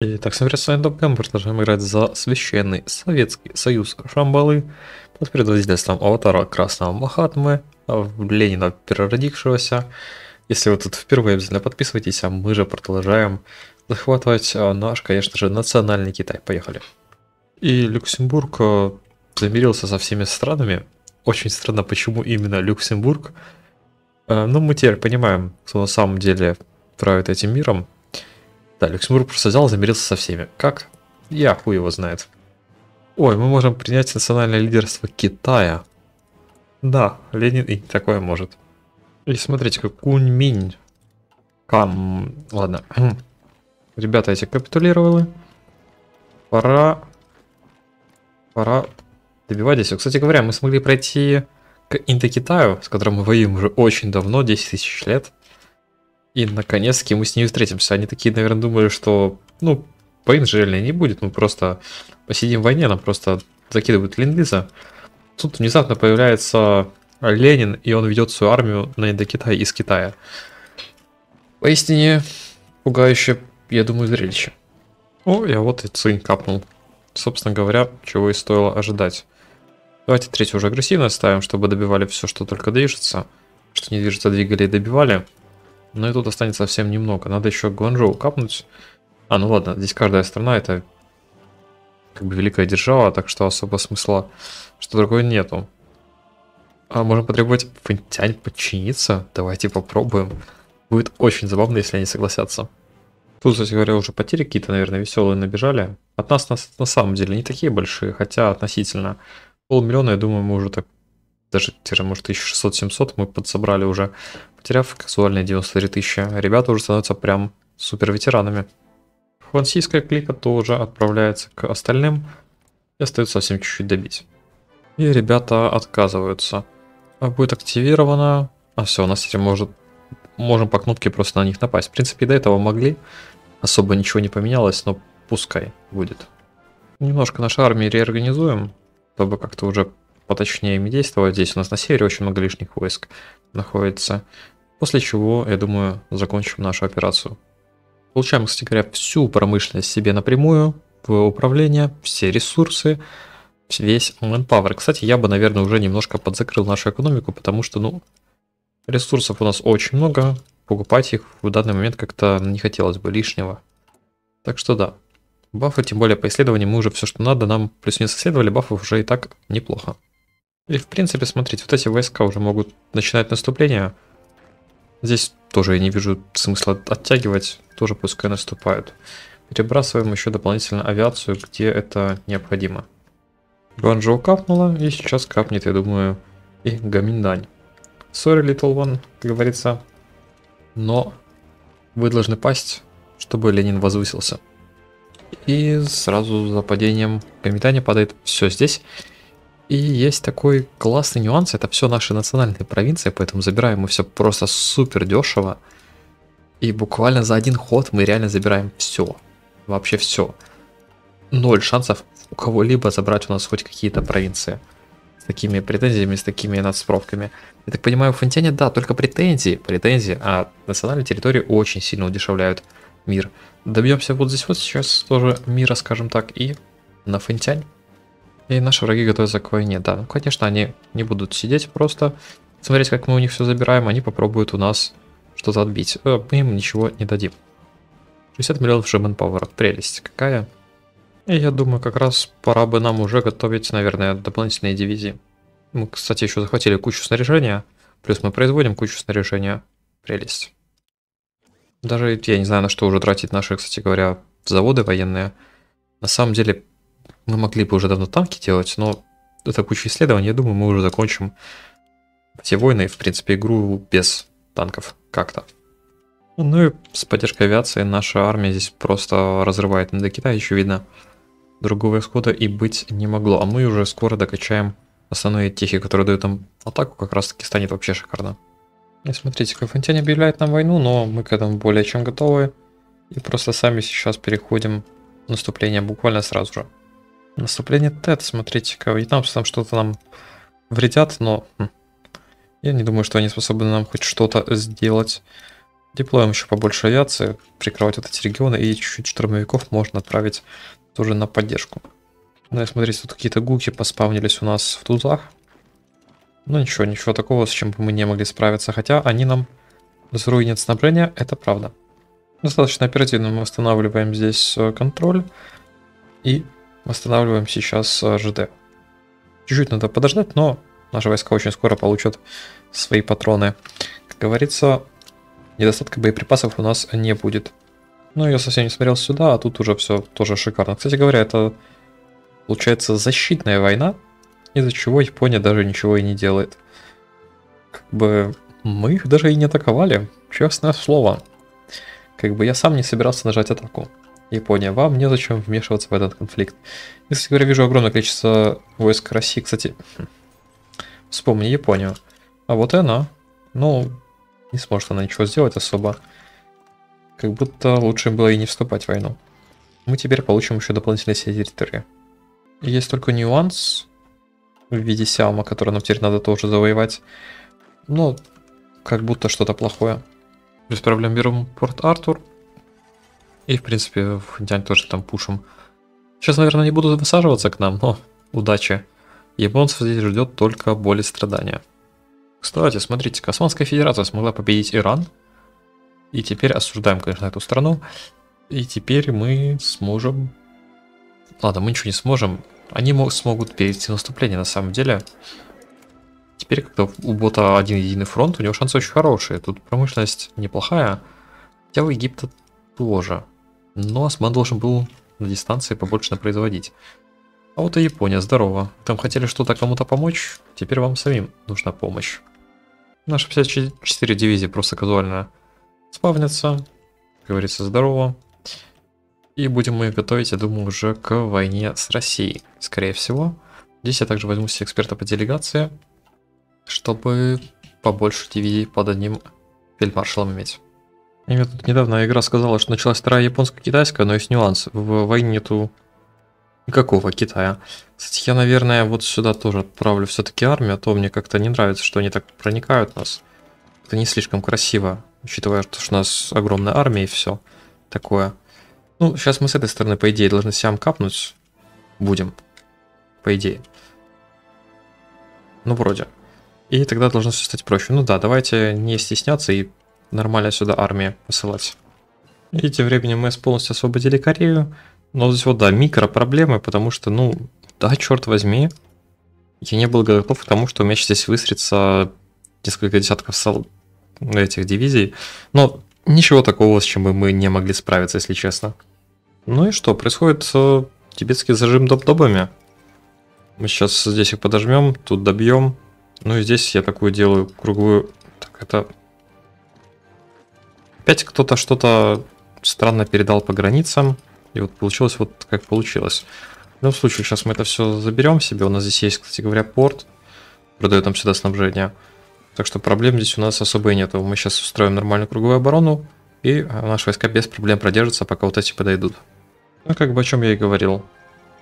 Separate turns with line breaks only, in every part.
Итак, всем привет, с вами Добгам, продолжаем играть за Священный Советский Союз Шамбалы под предводительством аватара Красного Махатмы, Ленина переродившегося. Если вы тут впервые, обязательно подписывайтесь, а мы же продолжаем захватывать а, наш, конечно же, национальный Китай. Поехали. И Люксембург а, замирился со всеми странами. Очень странно, почему именно Люксембург. А, Но ну, мы теперь понимаем, кто на самом деле правит этим миром. Да, Люксембург просто взял и замирился со всеми. Как? Я хуй его знает. Ой, мы можем принять национальное лидерство Китая. Да, Ленин и такое может. И смотрите, как Куньминь. Кам... Ладно. Ребята эти капитулировали. Пора... Пора добивать здесь. Кстати говоря, мы смогли пройти к Индокитаю, с которым мы воюем уже очень давно, 10 тысяч лет. И наконец-таки мы с ней встретимся. Они такие, наверное, думали, что, ну, по инжельной не будет, мы просто посидим в войне, нам просто закидывают ленд Тут внезапно появляется Ленин, и он ведет свою армию на Индокитай из Китая. Поистине пугающее, я думаю, зрелище. О, я вот и цинь капнул. Собственно говоря, чего и стоило ожидать. Давайте третью уже агрессивно ставим, чтобы добивали все, что только движется. Что не движется, двигали и добивали. Но и тут останется совсем немного. Надо еще Гуанчжоу капнуть. А, ну ладно, здесь каждая страна это как бы великая держава, так что особо смысла что другое нету. А можем потребовать Фэнтянь подчиниться? Давайте попробуем. Будет очень забавно, если они согласятся. Тут, кстати говоря, уже потери какие-то, наверное, веселые набежали. От нас на, на самом деле не такие большие, хотя относительно. Полмиллиона, я думаю, мы уже так даже, может, 1600-700 мы подсобрали уже, потеряв казуальные 93 тысячи. Ребята уже становятся прям супер ветеранами. Франсийская клика тоже отправляется к остальным и остается совсем чуть-чуть добить. И ребята отказываются. А будет активировано. А все, у нас теперь может... Можем по кнопке просто на них напасть. В принципе, до этого могли. Особо ничего не поменялось, но пускай будет. Немножко нашей армии реорганизуем, чтобы как-то уже поточнее ими действовать. Здесь у нас на севере очень много лишних войск находится. После чего, я думаю, закончим нашу операцию. Получаем, кстати говоря, всю промышленность себе напрямую, в управление, все ресурсы, весь manpower. Кстати, я бы, наверное, уже немножко подзакрыл нашу экономику, потому что, ну, ресурсов у нас очень много, покупать их в данный момент как-то не хотелось бы лишнего. Так что да, бафы, тем более по исследованиям мы уже все, что надо, нам плюс-минус исследовали, бафов уже и так неплохо. И в принципе, смотрите, вот эти войска уже могут начинать наступление. Здесь тоже я не вижу смысла оттягивать, тоже пускай наступают. Перебрасываем еще дополнительно авиацию, где это необходимо. Гуанчжоу капнула, и сейчас капнет, я думаю, и Гаминдань. Sorry, little one, как говорится. Но вы должны пасть, чтобы Ленин возвысился. И сразу за падением Гаминдани падает все здесь. И есть такой классный нюанс, это все наши национальные провинции, поэтому забираем мы все просто супер дешево. И буквально за один ход мы реально забираем все. Вообще все. Ноль шансов у кого-либо забрать у нас хоть какие-то провинции. С такими претензиями, с такими надсправками. Я так понимаю, в Фонтяне, да, только претензии, претензии, а национальные территории очень сильно удешевляют мир. Добьемся вот здесь вот сейчас тоже мира, скажем так, и на Фонтянь. И наши враги готовятся к войне. Да, ну, конечно, они не будут сидеть просто, смотреть, как мы у них все забираем. Они попробуют у нас что-то отбить. Э, мы им ничего не дадим. 60 миллионов же Manpower. Прелесть какая. И я думаю, как раз пора бы нам уже готовить, наверное, дополнительные дивизии. Мы, кстати, еще захватили кучу снаряжения. Плюс мы производим кучу снаряжения. Прелесть. Даже я не знаю, на что уже тратить наши, кстати говоря, заводы военные. На самом деле, мы могли бы уже давно танки делать, но это куча исследований. Я думаю, мы уже закончим все войны и, в принципе, игру без танков как-то. Ну и с поддержкой авиации наша армия здесь просто разрывает до Китая, еще видно. Другого исхода и быть не могло. А мы уже скоро докачаем основные техи, которые дают нам атаку, как раз таки станет вообще шикарно. И смотрите, Кафантянь объявляет нам войну, но мы к этому более чем готовы. И просто сами сейчас переходим в наступление буквально сразу же. Наступление ТЭТ, смотрите-ка, вьетнамцы там что-то нам вредят, но хм, я не думаю, что они способны нам хоть что-то сделать. Деплоим еще побольше авиации, прикрывать вот эти регионы, и чуть-чуть штурмовиков можно отправить тоже на поддержку. И смотрите, тут какие-то гуки поспавнились у нас в тузах. Ну ничего, ничего такого, с чем бы мы не могли справиться, хотя они нам заруинят снабжение, это правда. Достаточно оперативно мы восстанавливаем здесь э, контроль и восстанавливаем сейчас э, ЖД. Чуть-чуть надо подождать, но наши войска очень скоро получат свои патроны. Как говорится, недостатка боеприпасов у нас не будет. Ну, я совсем не смотрел сюда, а тут уже все тоже шикарно. Кстати говоря, это получается защитная война, из-за чего Япония даже ничего и не делает. Как бы мы их даже и не атаковали, честное слово. Как бы я сам не собирался нажать атаку. Япония, вам незачем вмешиваться в этот конфликт. И, кстати говоря, вижу огромное количество войск России. Кстати, вспомни Японию. А вот и она. Ну, не сможет она ничего сделать особо. Как будто лучше было и не вступать в войну. Мы теперь получим еще дополнительные сети территории. Есть только нюанс в виде Сяома, который нам теперь надо тоже завоевать. Ну, как будто что-то плохое. Проблем берем Порт Артур. И, в принципе, в Дянь тоже там пушим. Сейчас, наверное, не будут высаживаться к нам, но удачи. Японцев здесь ждет только боль и страдания. Кстати, смотрите, Османская Федерация смогла победить Иран. И теперь осуждаем, конечно, эту страну. И теперь мы сможем... Ладно, мы ничего не сможем. Они мог, смогут перейти наступление, на самом деле. Теперь, когда у бота один единый фронт, у него шансы очень хорошие. Тут промышленность неплохая. Хотя у Египта тоже. Но Осман должен был на дистанции побольше производить. А вот и Япония, здорово. Там хотели что-то кому-то помочь, теперь вам самим нужна помощь. Наши 54 дивизии просто казуально спавнятся. Говорится, здорово. И будем мы готовить, я думаю, уже к войне с Россией, скорее всего. Здесь я также возьму себе эксперта по делегации, чтобы побольше дивизий под одним фельдмаршалом иметь. И мне тут недавно игра сказала, что началась вторая японско-китайская, но есть нюанс. В войне нету никакого Китая. Кстати, я, наверное, вот сюда тоже отправлю все-таки армию, а то мне как-то не нравится, что они так проникают в нас. Это не слишком красиво, учитывая, что у нас огромная армия и все такое. Ну, сейчас мы с этой стороны, по идее, должны сям капнуть. Будем. По идее. Ну, вроде. И тогда должно все стать проще. Ну да, давайте не стесняться и нормально сюда армии посылать. И тем временем мы полностью освободили Корею. Но здесь вот, да, микро проблемы, потому что, ну, да, черт возьми, я не был готов к тому, что у меня здесь выстрится несколько десятков сол... этих дивизий. Но ничего такого, с чем бы мы не могли справиться, если честно. Ну и что, происходит э, тибетский зажим доп-добами. Мы сейчас здесь их подожмем, тут добьем. Ну и здесь я такую делаю круговую... Так, это Опять кто-то что-то странно передал по границам. И вот получилось вот как получилось. В любом случае, сейчас мы это все заберем себе. У нас здесь есть, кстати говоря, порт. Продает нам сюда снабжение. Так что проблем здесь у нас особо и нету. Мы сейчас устроим нормальную круговую оборону. И наши войска без проблем продержатся, пока вот эти подойдут. Ну, как бы о чем я и говорил.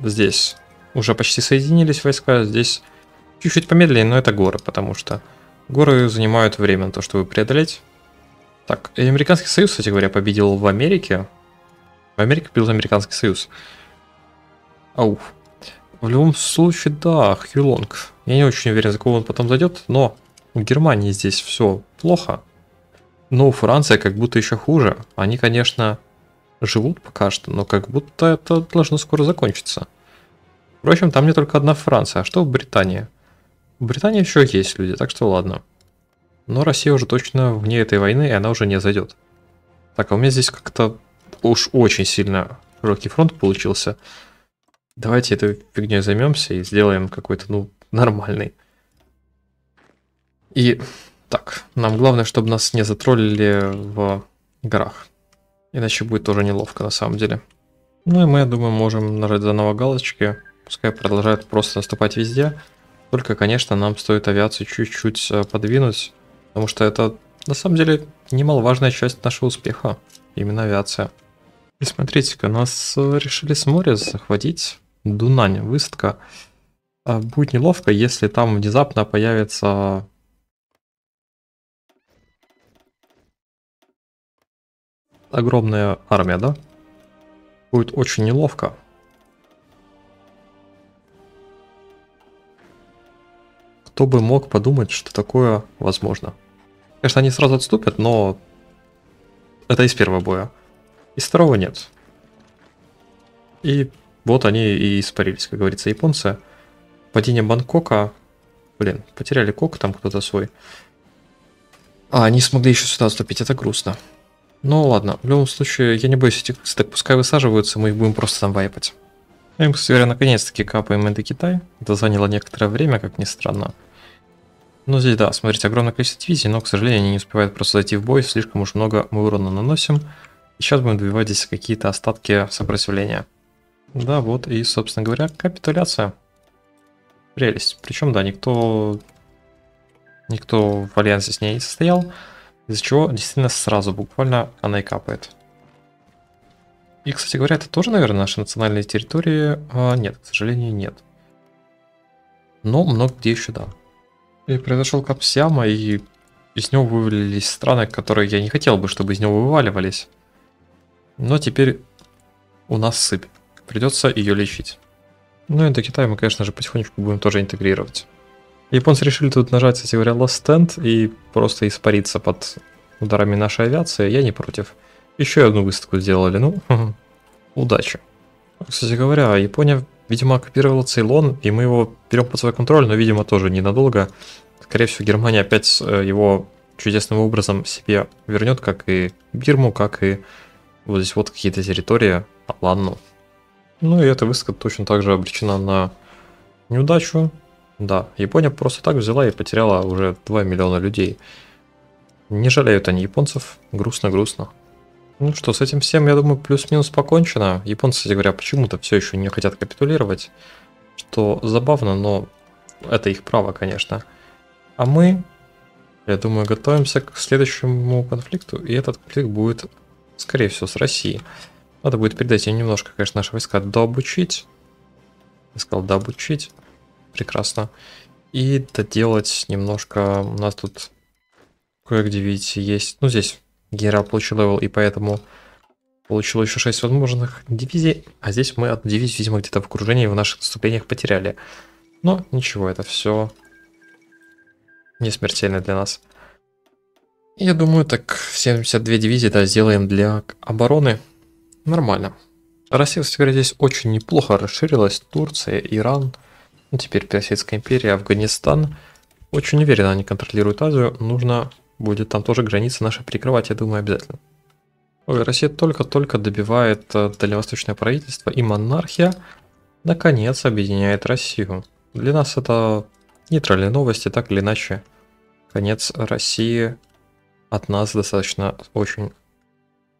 Здесь уже почти соединились войска. Здесь чуть-чуть помедленнее, но это горы, потому что горы занимают время на то, чтобы преодолеть. Так, и Американский Союз, кстати говоря, победил в Америке. В Америке победил Американский Союз. Ауф. В любом случае, да, Хьюлонг. Я не очень уверен, за кого он потом зайдет, но у Германии здесь все плохо. Но у Франции как будто еще хуже. Они, конечно, живут пока что, но как будто это должно скоро закончиться. Впрочем, там не только одна Франция, а что в Британии? В Британии еще есть люди, так что ладно. Но Россия уже точно вне этой войны, и она уже не зайдет. Так, а у меня здесь как-то уж очень сильно широкий фронт получился. Давайте этой фигней займемся и сделаем какой-то, ну, нормальный. И так, нам главное, чтобы нас не затроллили в горах. Иначе будет тоже неловко на самом деле. Ну и мы, я думаю, можем нажать заново галочки. Пускай продолжают просто наступать везде. Только, конечно, нам стоит авиацию чуть-чуть э, подвинуть. Потому что это, на самом деле, немаловажная часть нашего успеха. Именно авиация. И смотрите-ка, нас э, решили с моря захватить. Дунань, высадка. А будет неловко, если там внезапно появится огромная армия, да? Будет очень неловко. Кто бы мог подумать, что такое возможно? Конечно, они сразу отступят, но это из первого боя. Из второго нет. И вот они и испарились, как говорится, японцы. Падение Бангкока. Блин, потеряли кок там кто-то свой. А, они смогли еще сюда отступить, это грустно. Ну ладно, в любом случае, я не боюсь этих так пускай высаживаются, мы их будем просто там вайпать. Кстати говоря, наконец-таки капаем это Китай. Это заняло некоторое время, как ни странно. Ну здесь, да, смотрите, огромное количество дивизий, но, к сожалению, они не успевают просто зайти в бой, слишком уж много мы урона наносим. И сейчас будем добивать здесь какие-то остатки сопротивления. Да, вот, и, собственно говоря, капитуляция. Прелесть. Причем, да, никто... Никто в альянсе с ней не состоял, из-за чего действительно сразу буквально она и капает. И, кстати говоря, это тоже, наверное, наши национальные территории. А, нет, к сожалению, нет. Но много где еще да. И произошел капсяма, и из него вывалились страны, которые я не хотел бы, чтобы из него вываливались. Но теперь у нас сыпь. Придется ее лечить. Ну и до Китая мы, конечно же, потихонечку будем тоже интегрировать. Японцы решили тут нажать, кстати говоря, Last Stand и просто испариться под ударами нашей авиации. Я не против. Еще одну выставку сделали, ну, удачи. Кстати говоря, Япония Видимо, оккупировала Цейлон, и мы его берем под свой контроль, но, видимо, тоже ненадолго. Скорее всего, Германия опять э, его чудесным образом себе вернет, как и Бирму, как и вот здесь вот какие-то территории Аланну. Ну и эта выставка точно так же обречена на неудачу. Да, Япония просто так взяла и потеряла уже 2 миллиона людей. Не жалеют они японцев, грустно-грустно. Ну что, с этим всем, я думаю, плюс-минус покончено. Японцы, кстати говоря, почему-то все еще не хотят капитулировать. Что забавно, но это их право, конечно. А мы, я думаю, готовимся к следующему конфликту. И этот конфликт будет, скорее всего, с Россией. Надо будет передать им немножко, конечно, наши войска дообучить. Я сказал дообучить. Прекрасно. И доделать немножко... У нас тут кое-где, видите, есть... Ну, здесь генерал получил level, и поэтому получил еще 6 возможных дивизий, а здесь мы одну дивизию, видимо, где-то в окружении в наших отступлениях потеряли. Но ничего, это все не смертельно для нас. Я думаю, так 72 дивизии, да, сделаем для обороны. Нормально. Россия, кстати здесь очень неплохо расширилась. Турция, Иран, ну, теперь Персидская империя, Афганистан. Очень уверенно они контролируют Азию. Нужно будет там тоже границы наши прикрывать, я думаю, обязательно. Ой, Россия только-только добивает э, дальневосточное правительство, и монархия наконец объединяет Россию. Для нас это нейтральные новости, так или иначе. Конец России от нас достаточно очень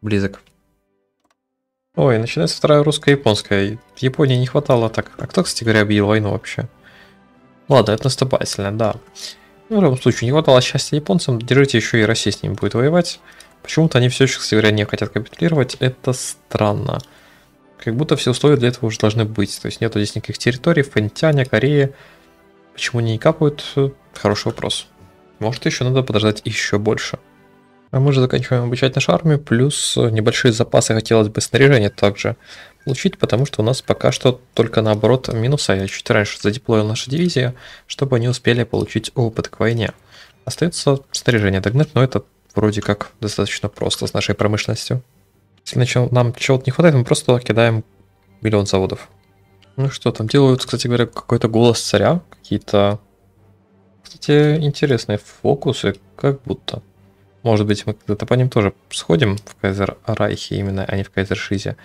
близок. Ой, начинается вторая русско-японская. Японии не хватало так. А кто, кстати говоря, объявил войну вообще? Ладно, это наступательно, да. Ну, в любом случае, не хватало счастья японцам, держите еще и Россия с ними будет воевать. Почему-то они все еще, кстати говоря, не хотят капитулировать, это странно. Как будто все условия для этого уже должны быть. То есть нету здесь никаких территорий, Фэнтяня, Кореи. Почему они не капают? Хороший вопрос. Может еще надо подождать еще больше. А мы же заканчиваем обучать нашу армию, плюс небольшие запасы хотелось бы снаряжения также получить, потому что у нас пока что только наоборот минуса. Я чуть раньше задеплоил наши дивизии, чтобы они успели получить опыт к войне. Остается снаряжение догнать, но это вроде как достаточно просто с нашей промышленностью. Если нам чего-то не хватает, мы просто кидаем миллион заводов. Ну что, там делают, кстати говоря, какой-то голос царя, какие-то, кстати, интересные фокусы, как будто. Может быть, мы когда-то по ним тоже сходим в Кайзер Райхе именно, а не в Кайзер Шизе.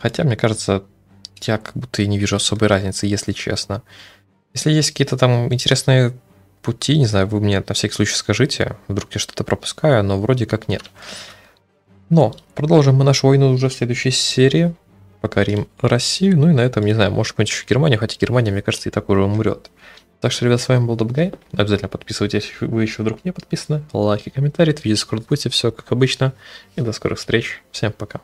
Хотя, мне кажется, я как будто и не вижу особой разницы, если честно. Если есть какие-то там интересные пути, не знаю, вы мне на всякий случай скажите, вдруг я что-то пропускаю, но вроде как нет. Но продолжим мы нашу войну уже в следующей серии. Покорим Россию, ну и на этом, не знаю, может быть Германию, хотя Германия, мне кажется, и так уже умрет. Так что, ребят, с вами был Дабгай. Обязательно подписывайтесь, если вы еще вдруг не подписаны. Лайки, комментарии, Discord будьте, все как обычно. И до скорых встреч. Всем пока.